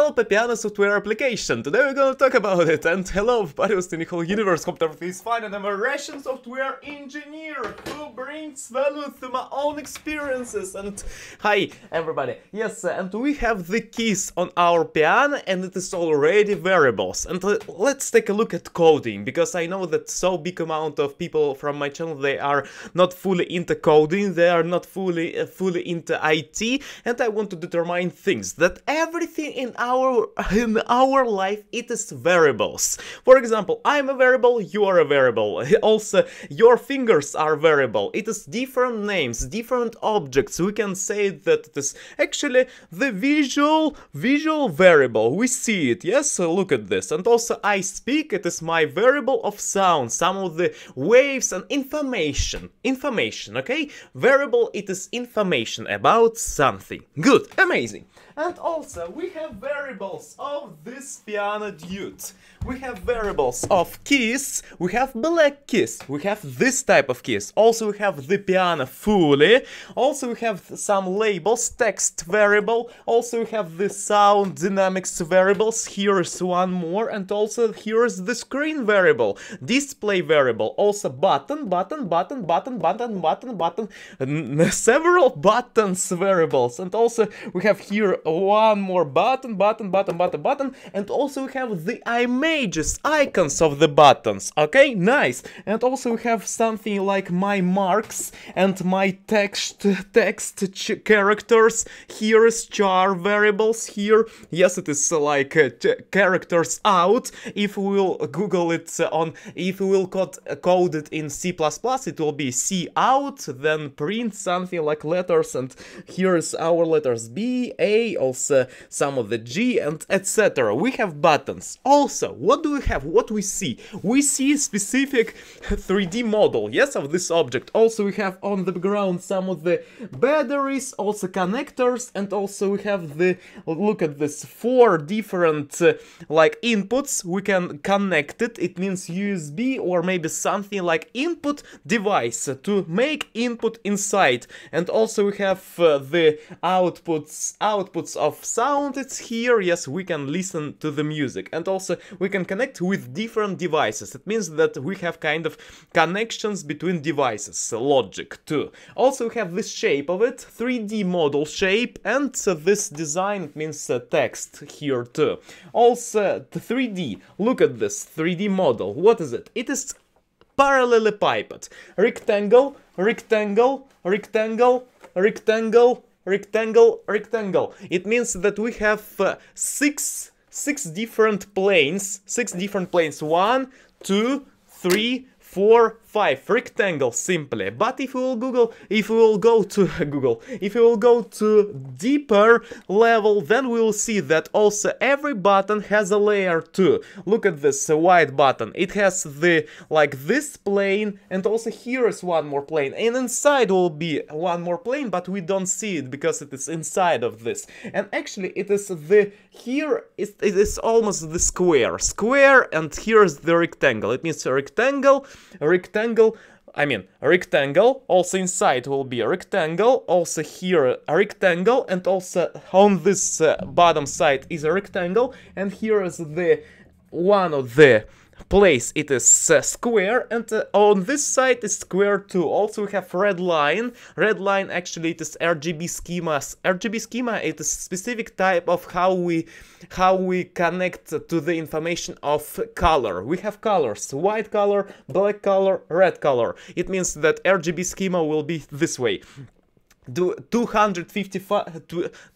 develop a piano software application. Today we're gonna talk about it. And hello, it's the whole universe. Hope everything is fine. And I'm a Russian software engineer who brings value through my own experiences. And hi, everybody. Yes, and we have the keys on our piano, and it is already variables. And let's take a look at coding because I know that so big amount of people from my channel they are not fully into coding. They are not fully uh, fully into IT, and I want to determine things that everything in our in our life it is variables. For example, I'm a variable, you are a variable. Also, your fingers are variable. It is different names, different objects. We can say that it is actually the visual visual variable. We see it. Yes, look at this. And also I speak, it is my variable of sound, some of the waves and information. Information, okay? Variable it is information about something. Good, amazing. And also, we have variables of this piano dude. We have variables of keys, we have black keys, we have this type of keys. Also, we have the piano fully. Also, we have some labels, text variable. Also, we have the sound dynamics variables. Here is one more. And also, here is the screen variable, display variable. Also, button, button, button, button, button, button, button. Several buttons variables. And also, we have here one more button, button, button, button, button, and also we have the images, icons of the buttons, okay, nice, and also we have something like my marks and my text, text characters, here is char variables, here, yes, it is like uh, characters out, if we will google it on, if we will code, code it in C++, it will be C out, then print something like letters, and here is our letters B, A, also some of the G and etc. We have buttons. Also, what do we have? What we see? We see specific 3D model, yes, of this object. Also, we have on the ground some of the batteries, also connectors, and also we have the, look at this, four different uh, like inputs. We can connect it. It means USB or maybe something like input device to make input inside. And also we have uh, the outputs, outputs of sound it's here, yes, we can listen to the music. And also we can connect with different devices. It means that we have kind of connections between devices, logic too. Also we have this shape of it, 3D model shape, and this design means uh, text here too. Also the 3D, look at this 3D model, what is it? It is parallelepiped, rectangle, rectangle, rectangle, rectangle, rectangle, rectangle. It means that we have uh, six, six different planes, six different planes. One, two, three, four, five rectangle simply. But if we will Google, if we will go to Google, if we will go to deeper level, then we will see that also every button has a layer too. Look at this white button. It has the like this plane, and also here is one more plane, and inside will be one more plane, but we don't see it because it is inside of this. And actually, it is the here it is almost the square, square, and here is the rectangle. It means a rectangle a rectangle I mean, a rectangle, also inside will be a rectangle, also here a rectangle, and also on this uh, bottom side is a rectangle, and here is the one of the place it is uh, square and uh, on this side is square too. Also we have red line. Red line actually it is rgb schemas. Rgb schema it is specific type of how we how we connect to the information of color. We have colors. White color black color red color. It means that rgb schema will be this way 255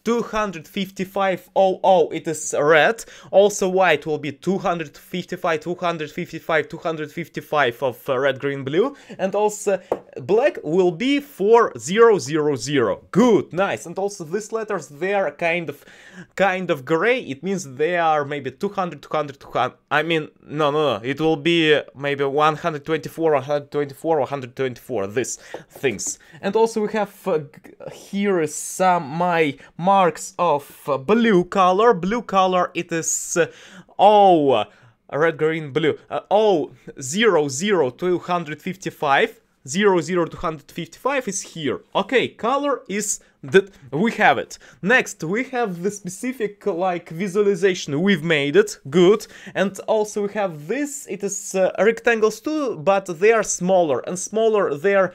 255 oh it is red. Also white will be 255 255 255 of uh, red green blue. And also black will be 4000 good nice. And also these letters they are kind of kind of gray. It means they are maybe 200 200 200 i mean no no no. It will be maybe 124 124 124 these things. And also we have uh, here is some my marks of uh, blue color. Blue color it is uh, oh red green blue. Uh, oh 0 0 255 0 0 to 155 is here. Okay color is that we have it. Next we have the specific like visualization. We've made it. Good. And also we have this. It is uh, rectangles too but they are smaller and smaller. They are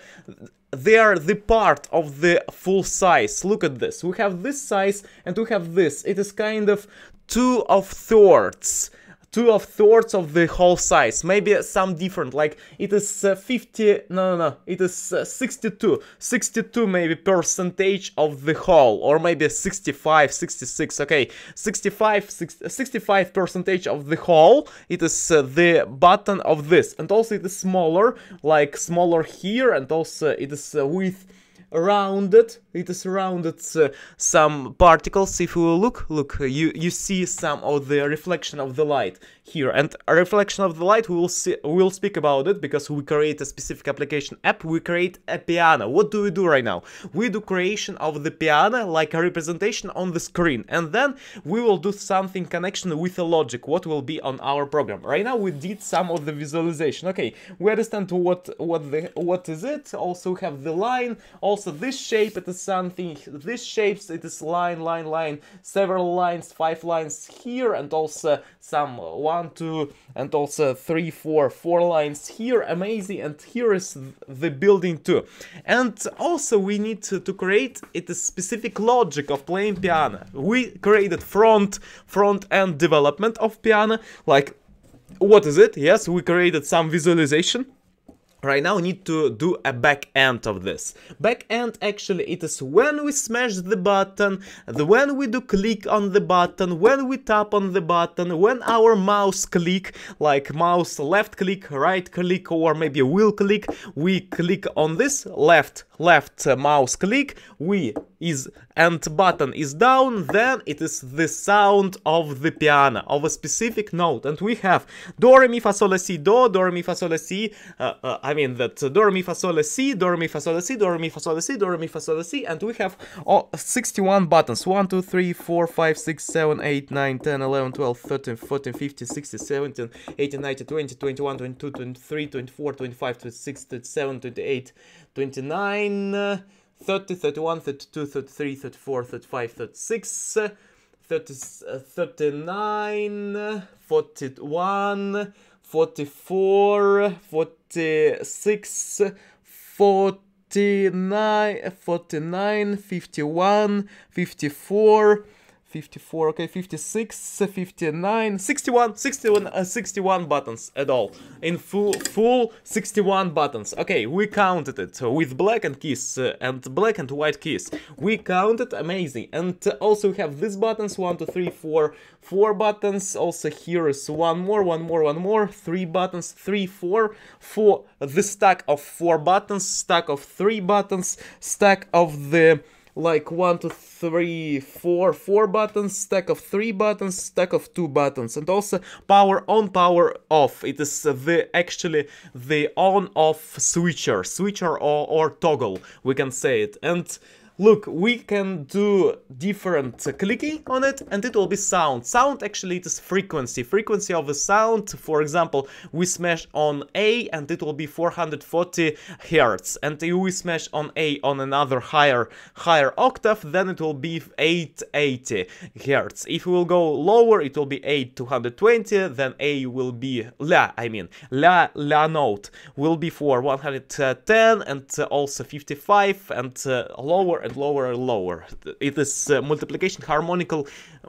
they are the part of the full size. Look at this. We have this size and we have this. It is kind of two of thirds two of thirds of the whole size. Maybe some different like it is uh, 50 no no no it is uh, 62 62 maybe percentage of the whole or maybe 65 66 okay. 65 65 percentage of the whole it is uh, the button of this. And also it is smaller like smaller here and also it is uh, with rounded it is surrounded uh, some particles. If you look look you you see some of the reflection of the light here. And a reflection of the light we will see we will speak about it because we create a specific application app. We create a piano. What do we do right now? We do creation of the piano like a representation on the screen. And then we will do something connection with the logic what will be on our program. Right now we did some of the visualization. Okay we understand what what the what is it. Also have the line also this shape it is something. This shapes it is line line line several lines five lines here and also some one two and also three four four lines here. Amazing and here is the building too. And also we need to, to create it a specific logic of playing piano. We created front front end development of piano like what is it? Yes we created some visualization right now we need to do a back end of this. Back end actually it is when we smash the button when we do click on the button when we tap on the button when our mouse click like mouse left click right click or maybe wheel click we click on this left left mouse click we is and button is down then it is the sound of the piano of a specific note. And we have do re mi fa sol la si do do re mi fa sol la si uh, uh, I mean that do re mi fa sol la si do re mi fa sol la si do re mi fa sol la si do re mi fa sol la si. And we have all 61 buttons. 1 2 3 4 5 6 7 8 9 10 11 12 13 14 15 16 17 18 19 20 21 22 23 24 25 26 27 28 29 30, 31, 32, 33, 34, 35, 36, 30, uh, 39, 41, 44, 46, 49, 49, 51, 54, 54 okay 56 59 61 61 uh, 61 buttons at all. In full full 61 buttons. Okay we counted it with black and keys uh, and black and white keys we counted amazing. And also we have these buttons one two three four four buttons. Also here is one more one more one more. Three buttons three four. Four the stack of four buttons stack of three buttons stack of the like one, two, three, four, four buttons, stack of three buttons, stack of two buttons, and also power on, power off. It is the actually the on off switcher, switcher or, or toggle, we can say it. And look, we can do different clicking on it and it will be sound. Sound actually it is frequency. Frequency of the sound, for example, we smash on A and it will be 440 Hertz. And if we smash on A on another higher higher octave, then it will be 880 Hertz. If we will go lower, it will be 8220, then A will be La, I mean, La, La note will be for 110 and also 55 and uh, lower and lower and lower. It is uh, multiplication harmonical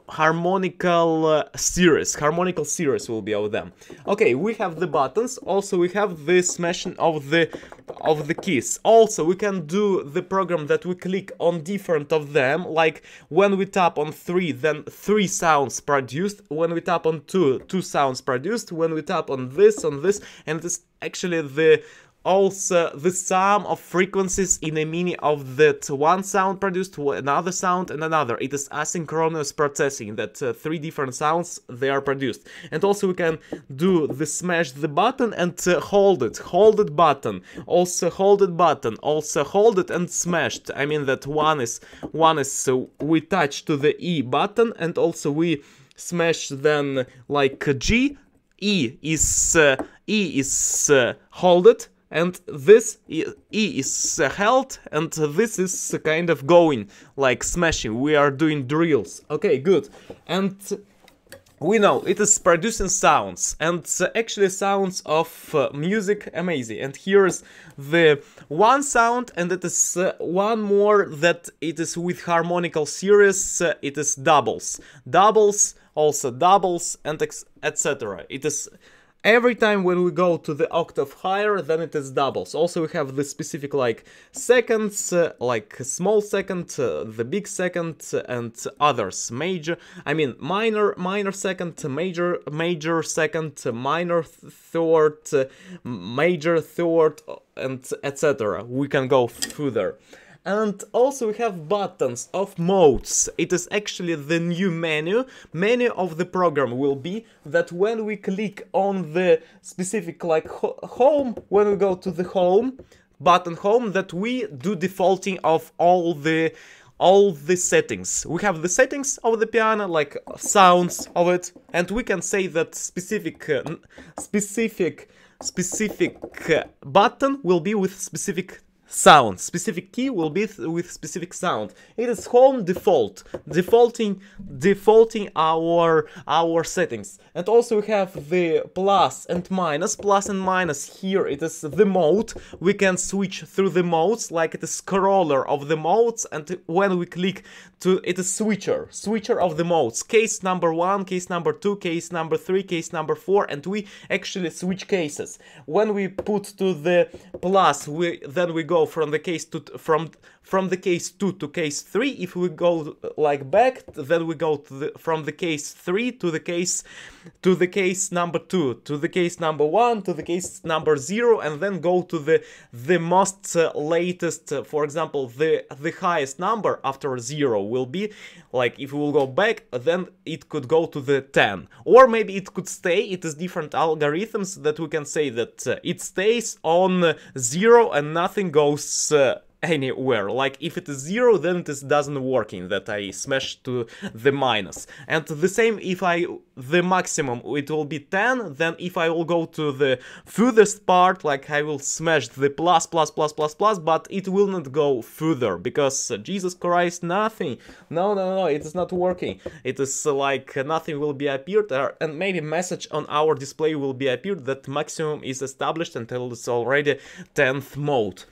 harmonical uh, series. Harmonical series will be of them. Okay, we have the buttons. Also, we have the smashing of the of the keys. Also, we can do the program that we click on different of them. Like when we tap on three, then three sounds produced. When we tap on two, two sounds produced. When we tap on this, on this, and this actually the also the sum of frequencies in a mini of that one sound produced to another sound and another. It is asynchronous processing that uh, three different sounds they are produced. And also we can do the smash the button and uh, hold it. Hold it button. Also hold it button. Also hold it and smashed. I mean that one is one is so we touch to the e button and also we smash then like g. E is uh, e is uh, hold it and this E is held, and this is kind of going, like smashing. We are doing drills. Okay, good. And we know it is producing sounds and actually sounds of uh, music amazing and here's the one sound and it is uh, one more that it is with harmonical series uh, it is doubles doubles also doubles and etc it is Every time when we go to the octave higher, then it is doubles. Also we have the specific like seconds, uh, like small second, uh, the big second, uh, and others. Major, I mean minor, minor second, major, major second, minor third, uh, major third, and etc. We can go further. And also we have buttons of modes. It is actually the new menu. Menu of the program will be that when we click on the specific like ho home, when we go to the home, button home, that we do defaulting of all the all the settings. We have the settings of the piano, like sounds of it, and we can say that specific, uh, specific, specific uh, button will be with specific sound. Specific key will be with specific sound. It is home default, defaulting defaulting our our settings. And also we have the plus and Plus and minus here it is the mode. We can switch through the modes like it is scroller of the modes and when we click to it is switcher, switcher of the modes. Case number 1, case number 2, case number 3, case number 4 and we actually switch cases. When we put to the plus we then we go from the case to from from the case 2 to case 3 if we go like back then we go the, from the case 3 to the case to the case number 2 to the case number 1 to the case number 0 and then go to the the most uh, latest uh, for example the the highest number after 0 will be like if we will go back then it could go to the 10 or maybe it could stay. It is different algorithms that we can say that uh, it stays on 0 and nothing goes uh, anywhere. Like if it is zero, then it is doesn't working that I smash to the minus. And the same if I the maximum it will be 10, then if I will go to the furthest part, like I will smash the plus plus plus plus plus, but it will not go further because uh, Jesus Christ, nothing. No, no, no, it is not working. It is uh, like nothing will be appeared uh, and maybe message on our display will be appeared that maximum is established until it's already 10th mode.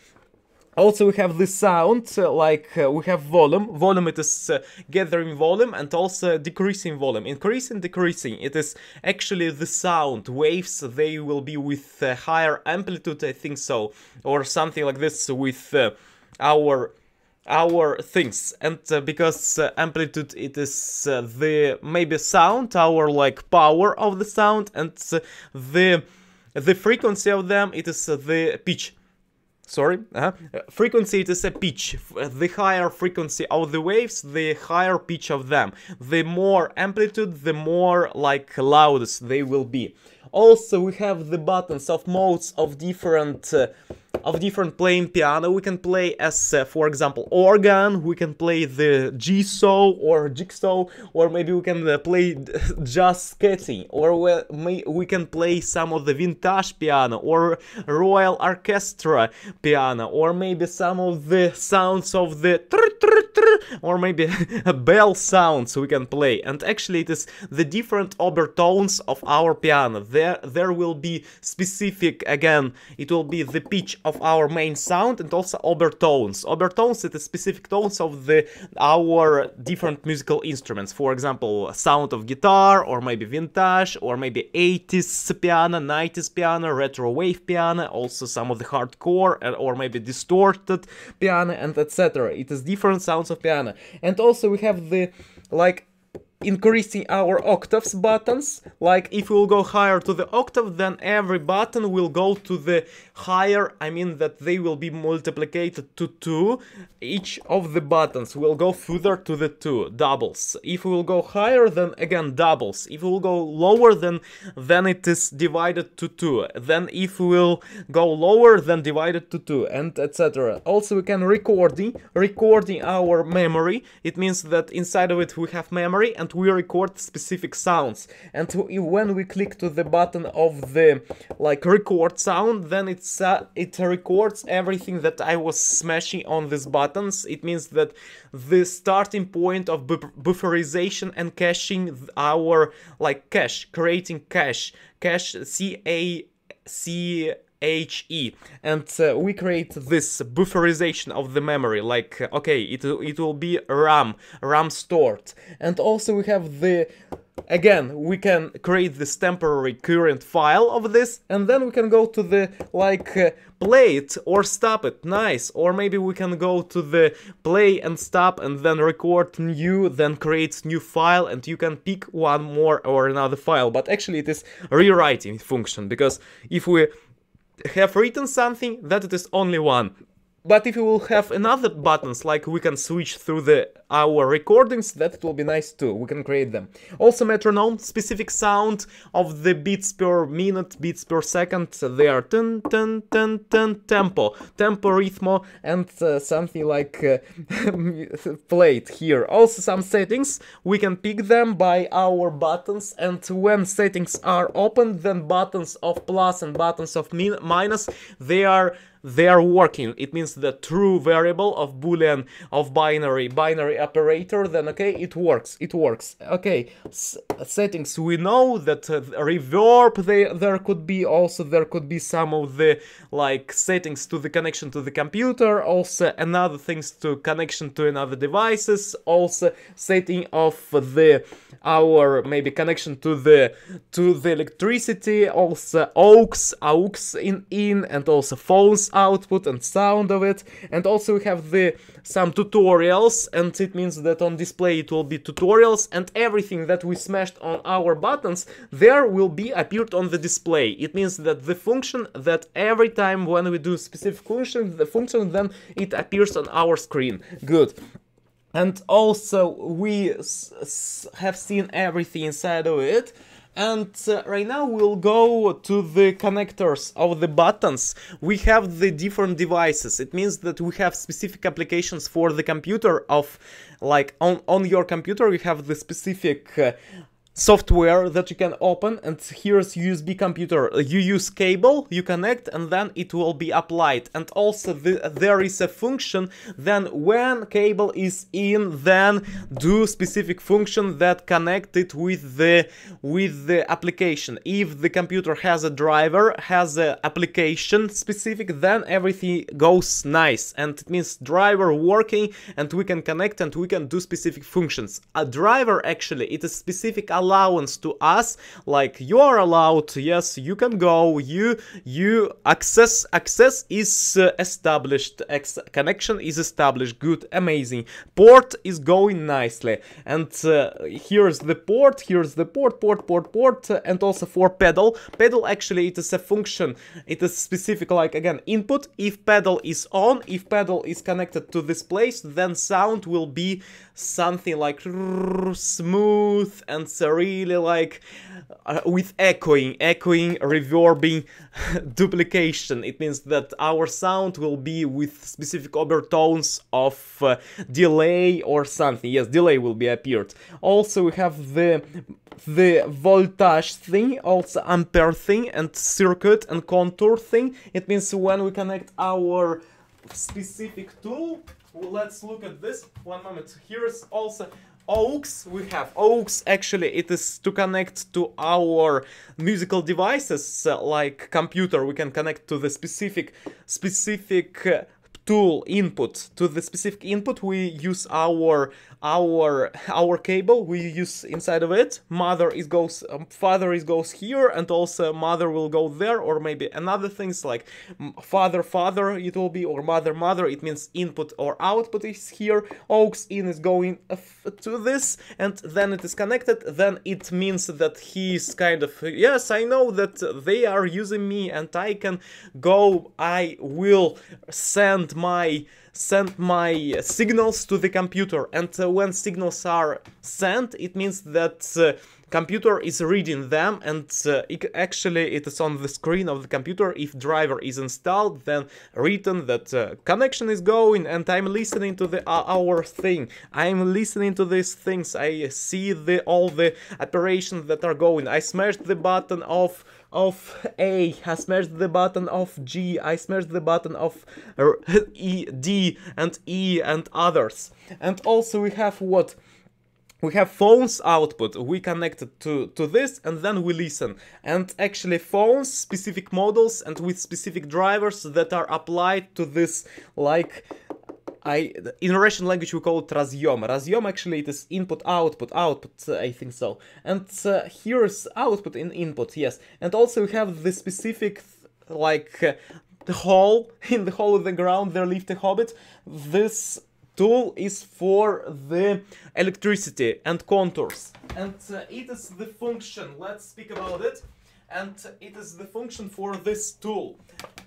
Also we have the sound, uh, like uh, we have volume, volume it is uh, gathering volume and also decreasing volume, increasing, decreasing, it is actually the sound, waves, they will be with higher amplitude, I think so, or something like this with uh, our our things. And uh, because uh, amplitude it is uh, the maybe sound our like power of the sound and the the frequency of them it is the pitch sorry, uh -huh. frequency it is a pitch. The higher frequency of the waves, the higher pitch of them. The more amplitude, the more like loudest they will be. Also, we have the buttons of modes of different uh, of different playing piano. We can play as, uh, for example, organ, we can play the G-saw or jigsaw, or maybe we can uh, play just sketching, or we, we can play some of the vintage piano, or Royal Orchestra piano, or maybe some of the sounds of the or maybe a bell sounds we can play. And actually it is the different overtones of our piano. There, there will be specific, again, it will be the pitch of our main sound and also overtones. Overtones it is specific tones of the our different musical instruments. For example, sound of guitar or maybe vintage or maybe 80s piano, 90s piano, retro wave piano, also some of the hardcore or maybe distorted piano and etc. It is different sounds of piano. And also we have the like increasing our octaves buttons. Like if we will go higher to the octave, then every button will go to the higher, I mean that they will be multiplied to 2. Each of the buttons will go further to the 2, doubles. If we will go higher, then again doubles. If we will go lower, then, then it is divided to 2. Then if we will go lower, then divided to 2, and etc. Also we can recording, recording our memory. It means that inside of it we have memory, and and we record specific sounds. And when we click to the button of the like record sound then it's uh, it records everything that I was smashing on these buttons. It means that the starting point of bu bufferization and caching our like cache creating cache. Cache C A C HE and uh, we create this bufferization of the memory like uh, okay it, it will be RAM RAM stored. And also we have the again we can create this temporary current file of this and then we can go to the like uh, play it or stop it. Nice. Or maybe we can go to the play and stop and then record new then create new file and you can pick one more or another file. But actually it is rewriting function because if we have written something, that it is only one. But if you will have another buttons, like we can switch through the our recordings, that will be nice too, we can create them. Also metronome, specific sound of the beats per minute, beats per second, they are ten, ten, ten, ten, tempo, tempo, rhythm, and uh, something like uh, played here. Also some settings, we can pick them by our buttons, and when settings are open, then buttons of plus and buttons of minus, they are they are working. It means the true variable of boolean of binary binary operator. Then okay, it works. It works. Okay, S settings. We know that uh, reverb. They, there could be also there could be some of the like settings to the connection to the computer. Also another things to connection to another devices. Also setting of the our maybe connection to the to the electricity. Also aux aux in in and also phones output and sound of it. And also we have the some tutorials and it means that on display it will be tutorials and everything that we smashed on our buttons there will be appeared on the display. It means that the function that every time when we do specific function the function then it appears on our screen. Good. And also we have seen everything inside of it and uh, right now we'll go to the connectors of the buttons. We have the different devices. It means that we have specific applications for the computer of like on, on your computer you have the specific uh, software that you can open and here's USB computer. You use cable, you connect and then it will be applied. And also the, there is a function then when cable is in then do specific function that connect it with the with the application. If the computer has a driver, has a application specific then everything goes nice and it means driver working and we can connect and we can do specific functions. A driver actually it is specific allowance to us like you are allowed yes you can go you you access access is uh, established Ex connection is established good amazing port is going nicely and uh, here's the port here's the port port port port uh, and also for pedal pedal actually it is a function it is specific like again input if pedal is on if pedal is connected to this place then sound will be something like smooth and really like uh, with echoing, echoing, reverbing, duplication. It means that our sound will be with specific overtones of uh, delay or something. Yes, delay will be appeared. Also, we have the the voltage thing, also ampere thing, and circuit and contour thing. It means when we connect our specific tool let's look at this. One moment. Here's also aux. We have aux. Actually it is to connect to our musical devices uh, like computer. We can connect to the specific specific uh, tool input. To the specific input we use our our our cable we use inside of it. Mother is goes um, father is goes here and also mother will go there or maybe another things like father father it will be or mother mother it means input or output is here. Aux in is going to this and then it is connected. Then it means that he is kind of yes i know that they are using me and i can go i will send my send my signals to the computer. And uh, when signals are sent it means that uh, computer is reading them. And uh, it, actually it is on the screen of the computer. If driver is installed then written that uh, connection is going and I'm listening to the uh, our thing. I'm listening to these things. I see the all the operations that are going. I smashed the button of of A, I smashed the button of G, I smashed the button of R E, D and E and others. And also we have what? we have phones output we connected to to this and then we listen and actually phones specific models and with specific drivers that are applied to this like I in Russian language we call it разъем. Разъем actually it is input output output uh, I think so. And uh, here's output in input yes. And also we have the specific like uh, the hole in the hole of the ground there lived a hobbit. This tool is for the electricity and contours. And uh, it is the function. Let's speak about it and it is the function for this tool.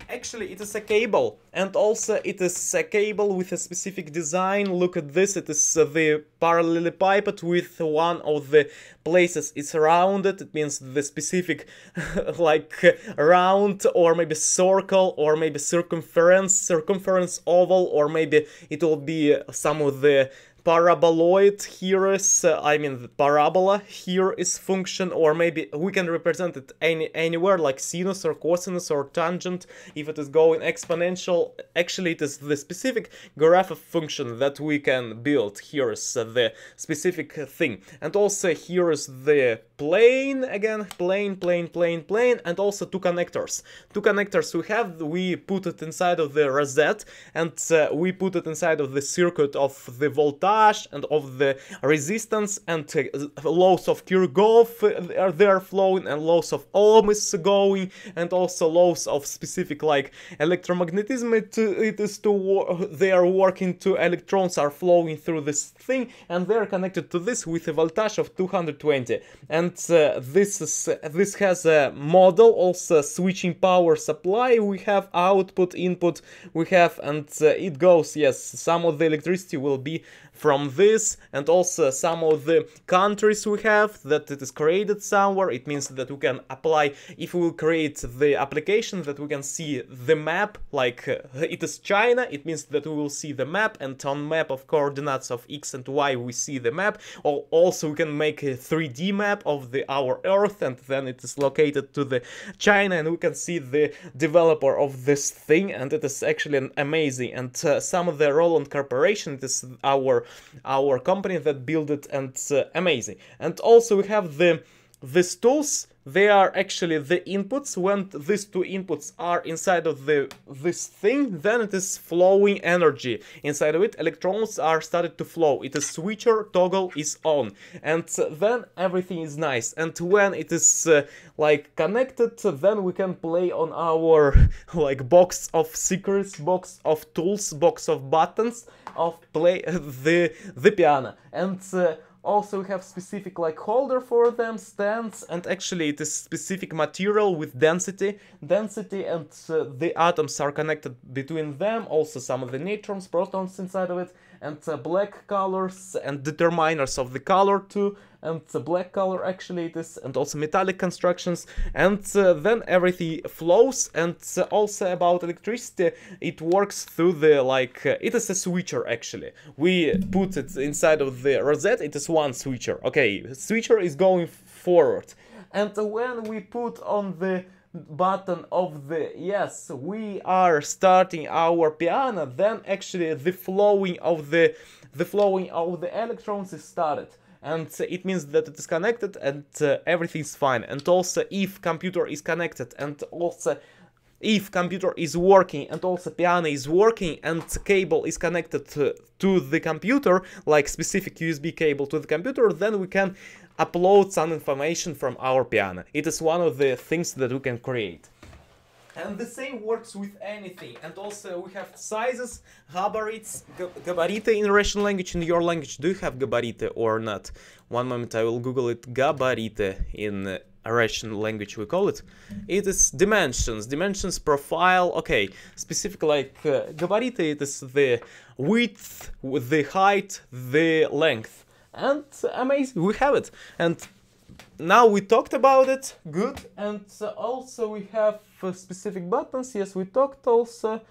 Actually, it is a cable, and also it is a cable with a specific design. Look at this, it is uh, the parallelepiped with one of the places it's rounded. It means the specific, like, round, or maybe circle, or maybe circumference, circumference oval, or maybe it will be some of the paraboloid here is, uh, I mean parabola here is function or maybe we can represent it any anywhere like sinus or cosinus or tangent. If it is going exponential actually it is the specific graph of function that we can build. Here is uh, the specific thing. And also here is the plane again plane plane plane plane and also two connectors. Two connectors we have we put it inside of the rosette and uh, we put it inside of the circuit of the voltage and of the resistance and uh, of Kirchhoff are there flowing and laws of Ohm is going and also laws of specific like electromagnetism it, it is to they are working to electrons are flowing through this thing and they are connected to this with a voltage of 220 and and uh, this is this has a model also switching power supply. We have output input we have and uh, it goes yes some of the electricity will be from this and also some of the countries we have that it is created somewhere. It means that we can apply if we will create the application that we can see the map like uh, it is China. It means that we will see the map and on map of coordinates of x and y we see the map. Or also we can make a 3d map of the our earth and then it is located to the China and we can see the developer of this thing and it is actually amazing and uh, some of the Roland Corporation it is our our company that build it and uh, amazing. And also we have the these tools they are actually the inputs. When these two inputs are inside of the this thing then it is flowing energy. Inside of it electrons are started to flow. It is switcher toggle is on. And then everything is nice. And when it is uh, like connected then we can play on our like box of secrets box of tools box of buttons of play the the piano. And uh, also we have specific like holder for them, stands, and actually it is specific material with density. Density and uh, the atoms are connected between them, also some of the neutrons, protons inside of it, and uh, black colors and determiners of the color too and the black color actually it is and also metallic constructions and uh, then everything flows and uh, also about electricity it works through the like uh, it is a switcher actually. We put it inside of the rosette it is one switcher. Okay switcher is going forward. And when we put on the button of the yes we are starting our piano. Then actually the flowing of the the flowing of the electrons is started. And it means that it is connected and uh, everything's fine. And also if computer is connected and also if computer is working and also piano is working and cable is connected to, to the computer like specific USB cable to the computer then we can upload some information from our piano. It is one of the things that we can create. And the same works with anything. And also we have sizes, gabarites, gabarite in Russian language. In your language, do you have gabarite or not? One moment, I will Google it. Gabarite in Russian language we call it. It is dimensions, dimensions, profile. Okay, specific like uh, gabarite. It is the width, the height, the length and amazing we have it. And now we talked about it, good, and also we have uh, specific buttons, yes, we talked also,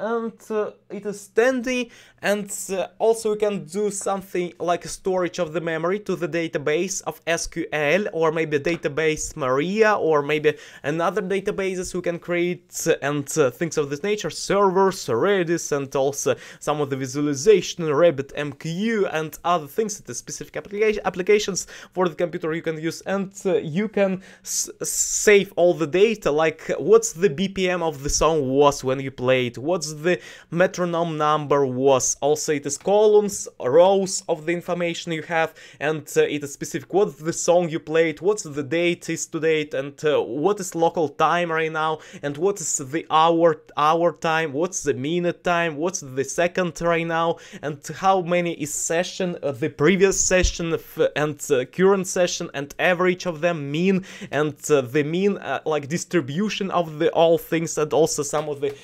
and uh, it is standy and uh, also we can do something like storage of the memory to the database of SQL or maybe database Maria or maybe another databases we can create and uh, things of this nature servers Redis and also some of the visualization RabbitMQ and other things the specific application applications for the computer you can use and uh, you can save all the data like what's the BPM of the song was when you played? What's the metronome number was. Also it is columns, rows of the information you have, and uh, it is specific what's the song you played, what's the date is to date, and uh, what is local time right now, and what is the hour hour time, what's the minute time, what's the second right now, and how many is session, uh, the previous session and uh, current session, and average of them, mean, and uh, the mean uh, like distribution of the all things, and also some of the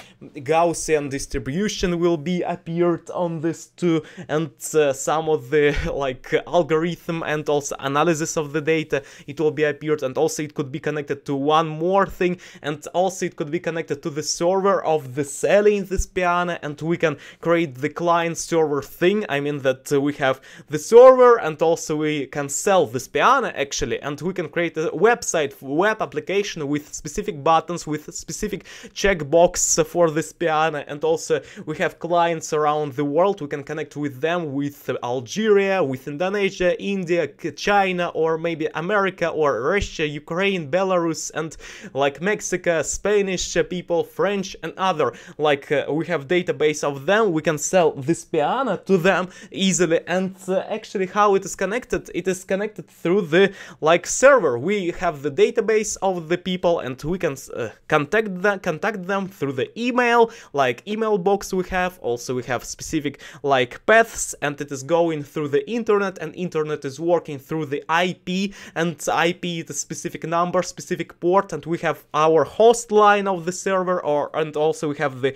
Gaussian distribution will be appeared on on this too and uh, some of the like algorithm and also analysis of the data it will be appeared and also it could be connected to one more thing and also it could be connected to the server of the selling this piano and we can create the client server thing. I mean that uh, we have the server and also we can sell this piano actually and we can create a website web application with specific buttons with specific checkbox for this piano and also we have clients around the world, we can connect with them with Algeria, with Indonesia, India, China, or maybe America, or Russia, Ukraine, Belarus, and like Mexico, Spanish people, French, and other. Like uh, we have database of them, we can sell this piano to them easily. And uh, actually, how it is connected? It is connected through the like server. We have the database of the people, and we can uh, contact them, contact them through the email, like email box we have. Also, we have specific like paths and it is going through the internet and internet is working through the IP and IP a specific number, specific port and we have our host line of the server or and also we have the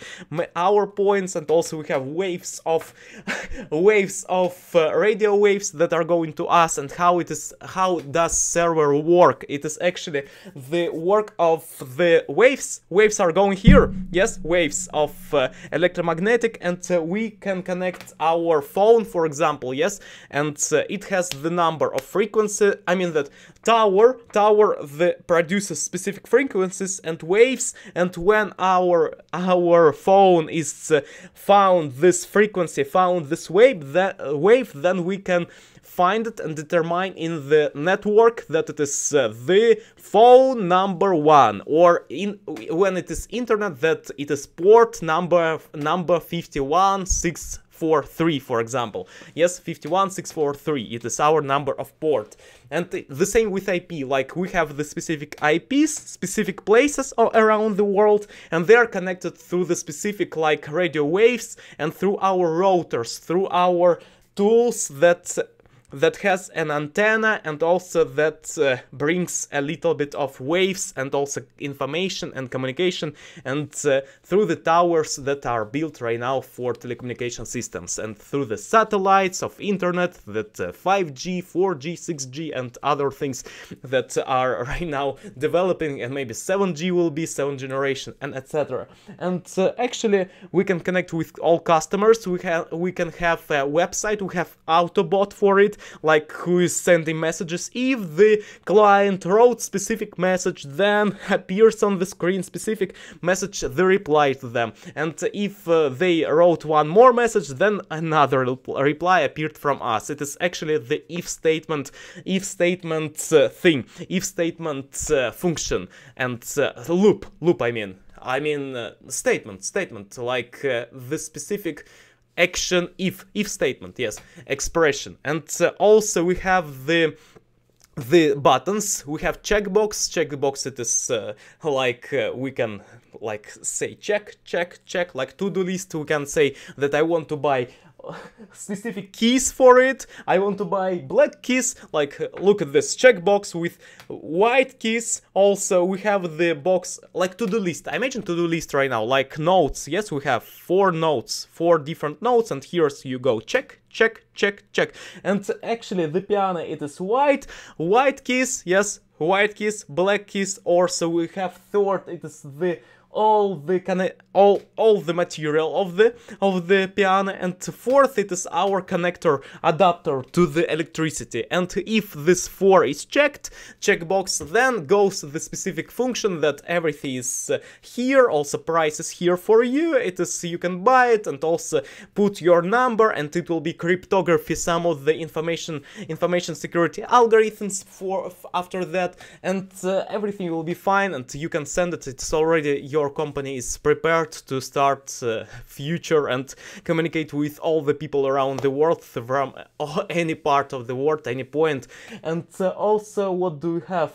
our points and also we have waves of waves of uh, radio waves that are going to us and how it is how does server work it is actually the work of the waves waves are going here yes waves of electromagnetic and uh, we can connect our phone, for example, yes, and uh, it has the number of frequency, I mean that tower, tower the produces specific frequencies and waves, and when our our phone is uh, found this frequency, found this wave, that uh, wave, then we can find it and determine in the network that it is uh, the phone number one or in when it is internet that it is port number number 51643 for example. Yes 51643 it is our number of port. And the same with IP like we have the specific IPs specific places around the world and they are connected through the specific like radio waves and through our routers through our tools that that has an antenna and also that uh, brings a little bit of waves and also information and communication and uh, through the towers that are built right now for telecommunication systems and through the satellites of internet that uh, 5G, 4G, 6G and other things that are right now developing and maybe 7G will be 7th generation and etc. And uh, actually we can connect with all customers, we, have we can have a website, we have Autobot for it, like who is sending messages. If the client wrote specific message, then appears on the screen specific message, the reply to them. And if uh, they wrote one more message, then another reply appeared from us. It is actually the if statement, if statement uh, thing, if statement uh, function, and uh, loop, loop I mean. I mean uh, statement, statement, like uh, the specific action if if statement yes expression. And uh, also we have the the buttons. We have checkbox. Checkbox it is uh, like uh, we can like say check check check. Like to-do list we can say that i want to buy specific keys for it. I want to buy black keys, like look at this checkbox with white keys. Also, we have the box like to-do list. I imagine to-do list right now, like notes. Yes, we have four notes, four different notes, and here's you go check, check, check, check. And actually, the piano it is white, white keys. Yes, white keys, black keys. Also, we have third. It is the all the all all the material of the of the piano. And fourth it is our connector adapter to the electricity. And if this four is checked checkbox then goes the specific function that everything is uh, here. Also price is here for you. It is you can buy it and also put your number and it will be cryptography some of the information information security algorithms for after that. And uh, everything will be fine and you can send it. It's already your your company is prepared to start uh, future and communicate with all the people around the world from uh, any part of the world, any point. And uh, also, what do we have?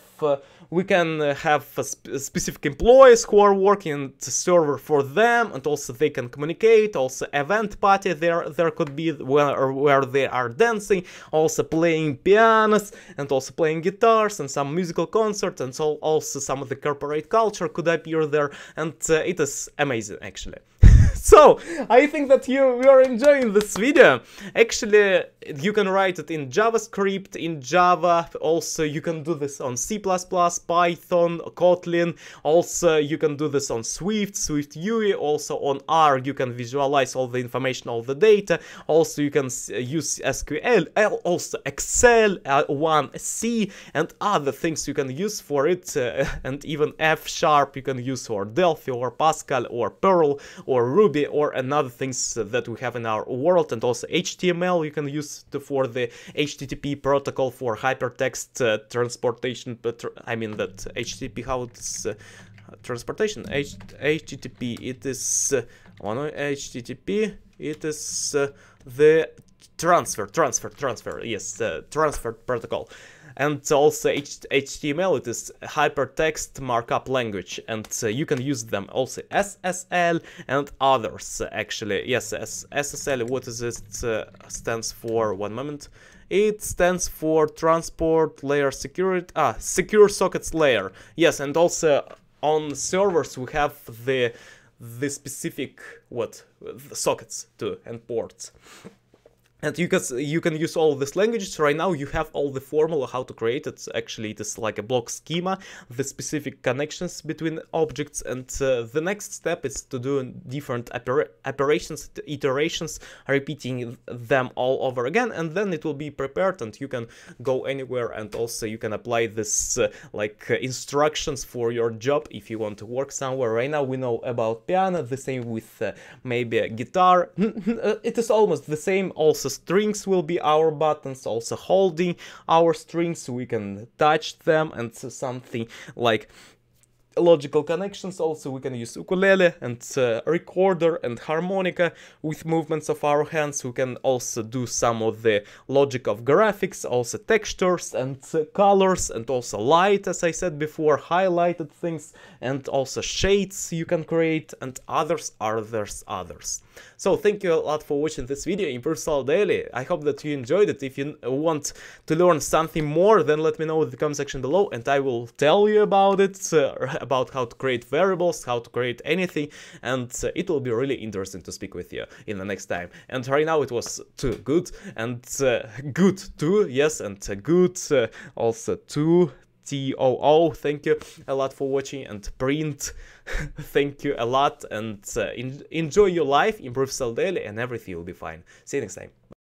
We can uh, have sp specific employees who are working the server for them and also they can communicate also event party there there could be where, where they are dancing also playing pianos and also playing guitars and some musical concerts and so also some of the corporate culture could appear there and uh, it is amazing actually so, I think that you, you are enjoying this video. Actually, you can write it in JavaScript, in Java, also you can do this on C++, Python, Kotlin, also you can do this on Swift, Swift UI, also on R. You can visualize all the information, all the data, also you can use SQL, also Excel, uh, 1C, and other things you can use for it, uh, and even F Sharp you can use for Delphi or Pascal or Perl or Ruby or another things that we have in our world and also HTML you can use to, for the HTTP protocol for hypertext uh, transportation but I mean that HTTP how it's uh, transportation? H HTTP it is uh, on HTTP it is uh, the transfer transfer transfer yes uh, transfer protocol and also HTML it is hypertext markup language and uh, you can use them also SSL and others actually. Yes SSL what is it uh, stands for? One moment. It stands for transport layer security ah secure sockets layer. Yes and also on servers we have the the specific what the sockets too and ports and you can you can use all these languages. Right now you have all the formula how to create. It actually it is like a block schema the specific connections between objects. And uh, the next step is to do different oper operations iterations repeating them all over again. And then it will be prepared and you can go anywhere. And also you can apply this uh, like uh, instructions for your job if you want to work somewhere. Right now we know about piano the same with uh, maybe guitar. It is almost the same also strings will be our buttons, also holding our strings, we can touch them and something like logical connections also we can use ukulele and uh, recorder and harmonica with movements of our hands we can also do some of the logic of graphics also textures and uh, colors and also light as i said before highlighted things and also shades you can create and others others others so thank you a lot for watching this video Improve Daily. I hope that you enjoyed it. If you want to learn something more, then let me know in the comment section below and I will tell you about it, uh, about how to create variables, how to create anything, and uh, it will be really interesting to speak with you in the next time. And right now it was too good and uh, good too, yes, and uh, good also too T-O-O. Thank you a lot for watching and print. Thank you a lot and uh, enjoy your life, improve cell daily and everything will be fine. See you next time.